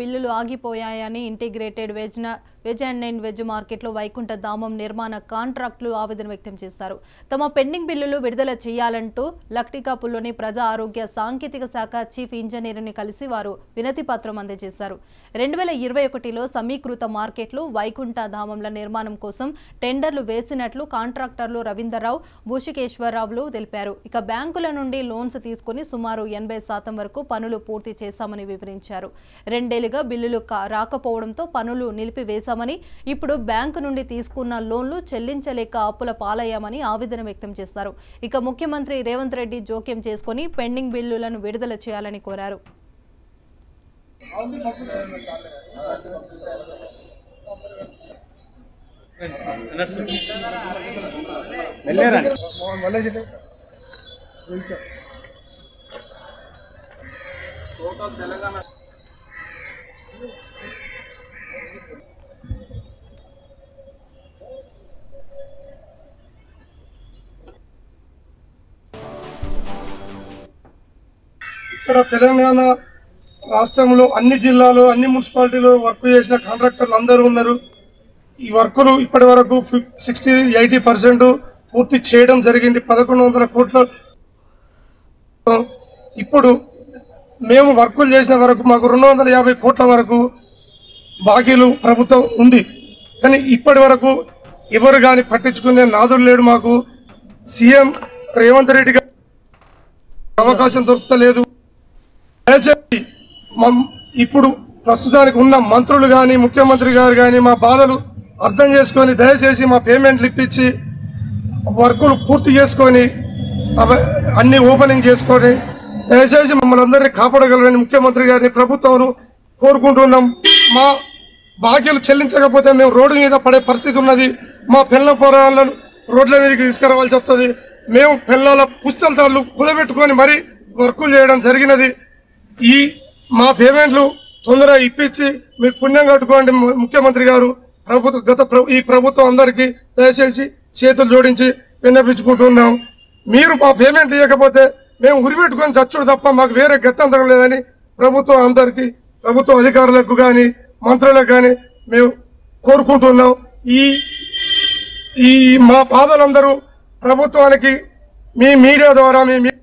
బిల్లులు ఆగిపోయాయని integrated veg veg and non veg మార్కెట్లో వైకుంఠ ధామం నిర్మాణ కాంట్రాక్టులు ఆవేదన వ్యక్తం చేశారు. తమ పెండింగ్ బిల్లులు విడుదల చేయాలంటూ లక్టికాపుల్లోని ప్రజా ఆరోగ్య సాంకేతిక శాఖ చీఫ్ ఇంజనీర్ని కలిసి వారు వినతి పత్రం అందజేశారు. రెండు వేల ఇరవై ఒకటిలో సమీకృత మార్కెట్లు వైకుంఠ ధామంల నిర్మాణం కోసం టెండర్లు వేసినట్లు కాంట్రాక్టర్లు రవీందర్రావు భూషికేశ్వరరావులు తెలిపారు. ఇక బ్యాంకుల నుండి లోన్స్ తీసుకుని సుమారు ఎనభై శాతం వరకు పనులు పూర్తి చేశామని వివరించారు. రెండేళ్ళుగా బిల్లులు రాకపోవడంతో పనులు నిలిపివేశామని ఇప్పుడు బ్యాంకు నుండి తీసుకున్న లోన్లు చెల్లించలేక అప్పుల పాలయ్యామని ఆవేదన వ్యక్తం చేశారు. ఇక ముఖ్యమంత్రి రేవంత్ రెడ్డి జోక్యం చేసుకుని పెండింగ్ బిల్లులను విడుదల చేయాలని కోరారు. ఇక్కడ తెలంగాణ రాష్ట్రంలో అన్ని జిల్లాలో అన్ని మున్సిపాలిటీలో వర్క్ చేసిన కాంట్రాక్టర్లు అందరూ ఉన్నారు. ఈ వర్కులు ఇప్పటి వరకు సిక్స్టీ ఎయిటీ పర్సెంట్ పూర్తి చేయడం జరిగింది. పదకొండు వందల కోట్ల ఇప్పుడు మేము వర్కులు చేసిన వరకు మాకు రెండు వందల యాభై కోట్ల వరకు బాకీలు ప్రభుత్వం ఉంది. కానీ ఇప్పటి వరకు ఎవరు కానీ పట్టించుకునే నాదుడు లేడు మాకు. సీఎం రేవంత్ రెడ్డి గారు అవకాశం దొరుకుతలేదు. ఇప్పుడు ప్రస్తుతానికి ఉన్న మంత్రులు కానీ ముఖ్యమంత్రి గారు కానీ మా బాధలు అర్థం చేసుకొని దయచేసి మా పేమెంట్లు ఇప్పించి వర్కులు పూర్తి చేసుకొని అవ- అన్ని ఓపెనింగ్ చేసుకొని దయచేసి మమ్మల్ని అందరినీ కాపాడగలరని ముఖ్యమంత్రి గారిని ప్రభుత్వం కోరుకుంటున్నాం. మా బాకీలు చెల్లించకపోతే మేము రోడ్డు మీద పడే పరిస్థితి ఉన్నది. మా పిల్లల పోరాళ్ళను రోడ్ల మీదకి తీసుకురావాల్సి వస్తుంది. మేము పిల్లల పుస్తకాలు కులబెట్టుకొని మరీ వర్కులు చేయడం జరిగినది. ఈ మా పేమెంట్లు తొందరగా ఇప్పించి మీరు పుణ్యం కట్టుకోండి ముఖ్యమంత్రి గారు. ప్రభుత్వ గత ఈ ప్రభుత్వం అందరికీ దయచేసి చేతులు జోడించి విన్నపించుకుంటున్నాం. మీరు మా పేమెంట్ ఇవ్వకపోతే మేము ఉరిపెట్టుకొని చచ్చుడు తప్ప మాకు వేరే గత్యంతరం లేదని ప్రభుత్వం అందరికీ ప్రభుత్వ అధికారులకు కానీ మంత్రులకు కానీ మేము కోరుకుంటున్నాం. ఈ ఈ మా బాధలందరూ ప్రభుత్వానికి మీ మీడియా ద్వారా మీ-